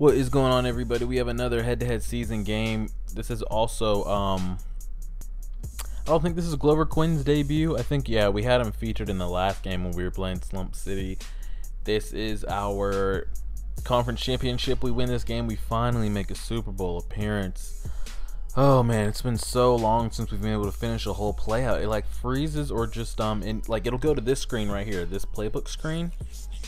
What is going on, everybody? We have another head-to-head season game. This is also, um, I don't think this is Glover Quin's debut. I think, yeah, we had him featured in the last game when we were playing Slump City. This is our conference championship. We win this game, we finally make a Super Bowl appearance. Oh man, it's been so long since we've been able to finish a whole play out. It like freezes or just um, in like it'll go to this screen right here, this playbook screen,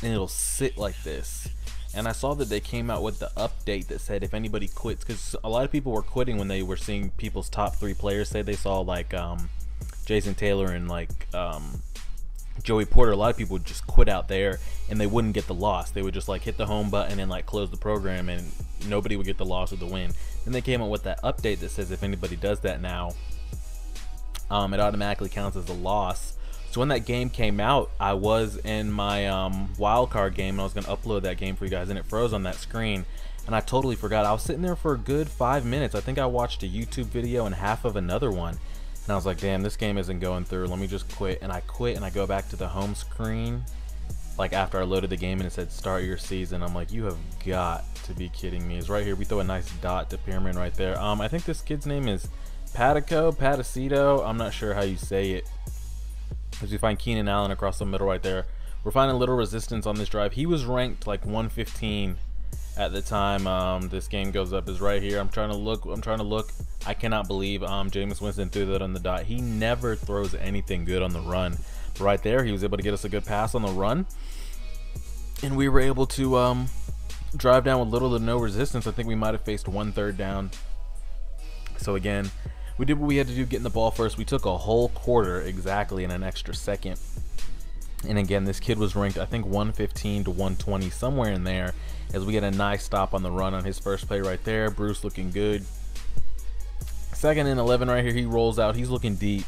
and it'll sit like this and I saw that they came out with the update that said if anybody quits, because a lot of people were quitting when they were seeing people's top three players say they saw like um, Jason Taylor and like um, Joey Porter. A lot of people would just quit out there and they wouldn't get the loss. They would just like hit the home button and like close the program and nobody would get the loss or the win. Then they came out with that update that says if anybody does that now, um, it automatically counts as a loss. So when that game came out, I was in my um, wildcard game and I was going to upload that game for you guys and it froze on that screen. And I totally forgot. I was sitting there for a good five minutes. I think I watched a YouTube video and half of another one. And I was like, damn, this game isn't going through. Let me just quit. And I quit and I go back to the home screen. Like after I loaded the game and it said start your season. I'm like, you have got to be kidding me. It's right here. We throw a nice dot to Pyramid right there. Um, I think this kid's name is Patico, Paticito. I'm not sure how you say it as we find Keenan Allen across the middle right there. We're finding a little resistance on this drive. He was ranked like 115 at the time um, this game goes up is right here. I'm trying to look. I'm trying to look. I cannot believe um, Jameis Winston threw that on the dot. He never throws anything good on the run. But right there, he was able to get us a good pass on the run, and we were able to um, drive down with little to no resistance. I think we might have faced one third down. So again, we did what we had to do getting the ball first. We took a whole quarter exactly in an extra second. And again, this kid was ranked, I think, 115 to 120, somewhere in there, as we get a nice stop on the run on his first play right there. Bruce looking good. Second and 11 right here, he rolls out. He's looking deep.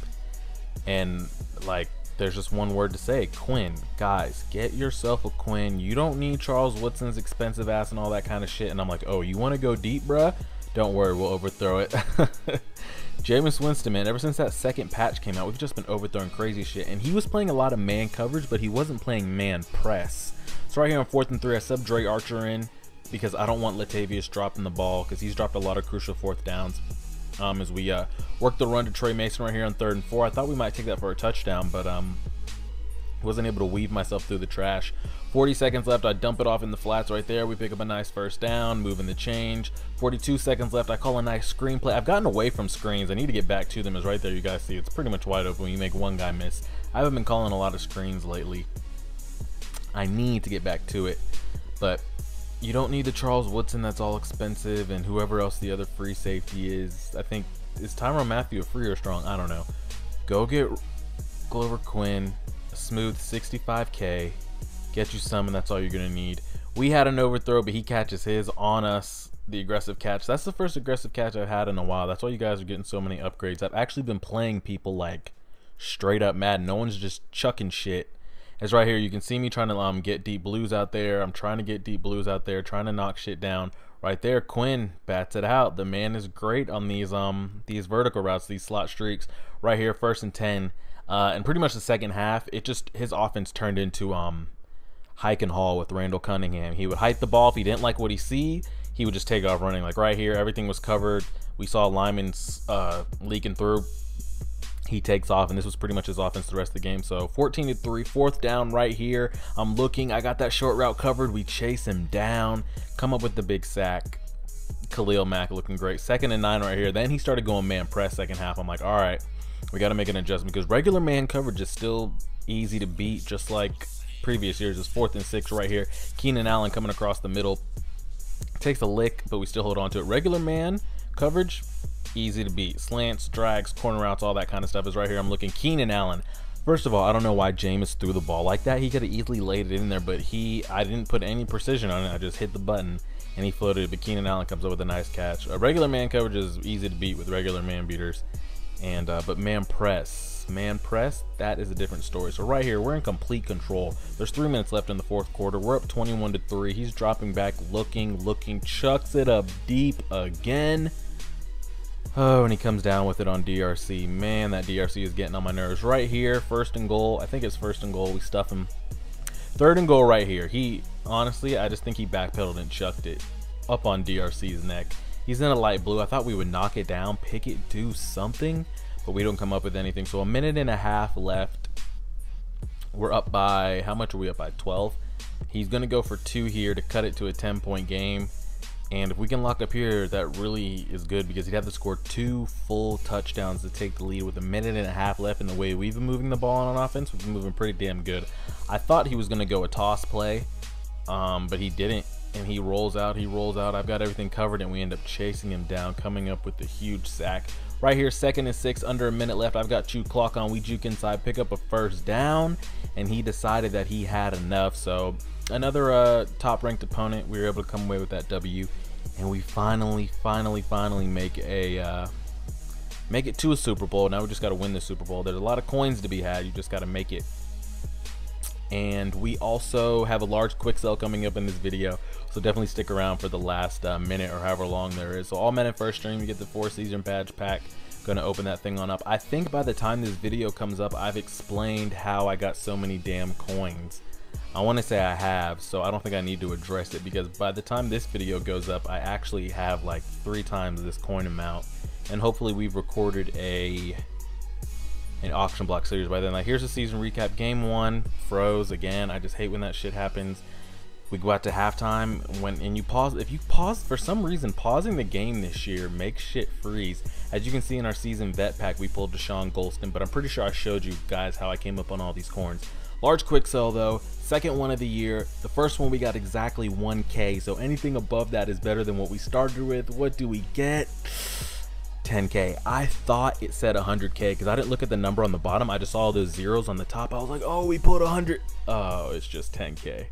And, like, there's just one word to say Quin. Guys, get yourself a Quin. You don't need Charles Woodson's expensive ass and all that kind of shit. And I'm like, oh, you want to go deep, bruh? Don't worry, we'll overthrow it. Jameis Winston, man, ever since that second patch came out, we've just been overthrowing crazy shit. And he was playing a lot of man coverage, but he wasn't playing man press. So right here on fourth and three, I sub Dri Archer in because I don't want Latavius dropping the ball because he's dropped a lot of crucial fourth downs. Um, as we uh, work the run to Tre Mason right here on third and four. I thought we might take that for a touchdown, but um, wasn't able to weave myself through the trash. 40 seconds left. I dump it off in the flats right there. We pick up a nice first down, moving the change. 42 seconds left. I call a nice screenplay. I've gotten away from screens. I need to get back to them. Is right there. You guys see it's pretty much wide open when you make one guy miss. I haven't been calling a lot of screens lately. I need to get back to it, but you don't need the Charles Woodson that's all expensive and whoever else the other free safety is. I think is Tyrann Mathieu a free or strong? I don't know. Go get Glover Quin smooth 65k, get you some, and that's all you're gonna need. We had an overthrow, but he catches his on us. The aggressive catch. That's the first aggressive catch I've had in a while. That's why you guys are getting so many upgrades. I've actually been playing people like straight up mad. No one's just chucking shit. As right here, you can see me trying to um get deep blues out there. I'm trying to get deep blues out there, trying to knock shit down. Right there, Quin bats it out. The man is great on these um these vertical routes, these slot streaks. Right here, first and ten. Uh, and pretty much the second half, it just his offense turned into um, hike and haul with Randall Cunningham. He would hike the ball if he didn't like what he see, he would just take off running. Like right here, everything was covered. We saw Lyman's uh, leaking through. He takes off, and this was pretty much his offense the rest of the game. So 14 to 3, fourth down right here. I'm looking. I got that short route covered. We chase him down, come up with the big sack. Khalil Mack looking great. Second and nine right here. Then he started going man press second half. I'm like, all right, we got to make an adjustment because regular man coverage is still easy to beat, just like previous years. It's fourth and six right here. Keenan Allen coming across the middle takes a lick, but we still hold on to it. Regular man coverage, easy to beat. Slants, drags, corner routes, all that kind of stuff is right here. I'm looking Keenan Allen. First of all, I don't know why Jameis threw the ball like that. He could have easily laid it in there, but he, I didn't put any precision on it. I just hit the button and he floated. it. But Keenan Allen comes up with a nice catch. A regular man coverage is easy to beat with regular man beaters. And uh, but man press, man press, that is a different story. So right here, we're in complete control. There's three minutes left in the fourth quarter. We're up 21 to three. He's dropping back, looking, looking, chucks it up deep again. Oh, and he comes down with it on DRC. Man, that DRC is getting on my nerves. Right here, first and goal. I think it's first and goal. We stuff him. Third and goal right here. He, honestly, I just think he backpedaled and chucked it. up on DRC's neck. He's in a light blue. I thought we would knock it down, pick it, do something, but we don't come up with anything. So a minute and a half left. We're up by, how much are we up by? 12. He's going to go for two here to cut it to a 10 point game. And if we can lock up here, that really is good because he'd have to score two full touchdowns to take the lead with a minute and a half left And the way we've been moving the ball on offense. We've been moving pretty damn good. I thought he was going to go a toss play, um, but he didn't. And he rolls out, he rolls out. I've got everything covered, and we end up chasing him down, coming up with a huge sack. Right here, second and six, under a minute left. I've got two clock on. We juke inside, pick up a first down, and he decided that he had enough. So another uh, top-ranked opponent. We were able to come away with that W, and we finally, finally, finally make a uh, make it to a Super Bowl. Now we just got to win the Super Bowl. There's a lot of coins to be had. You just got to make it. And we also have a large quick sell coming up in this video, so definitely stick around for the last uh, minute or however long there is. So all men in first stream, you get the four season badge pack. Gonna open that thing on up. I think by the time this video comes up, I've explained how I got so many damn coins. I want to say I have, so I don't think I need to address it because by the time this video goes up, I actually have like three times this coin amount, and hopefully we've recorded a an auction block series by then. Like here's the season recap. Game one froze again. I just hate when that shit happens. We go out to halftime when and you pause. If you pause for some reason, pausing the game this year makes shit freeze. As you can see in our season vet pack, we pulled Deshaun Golston, but I'm pretty sure I showed you guys how I came up on all these corns. Large quick sell though, second one of the year. The first one we got exactly 1k, so anything above that is better than what we started with. What do we get? 10k. I thought it said 100k because I didn't look at the number on the bottom. I just saw all those zeros on the top. I was like, oh, we put 100. Oh, it's just 10k.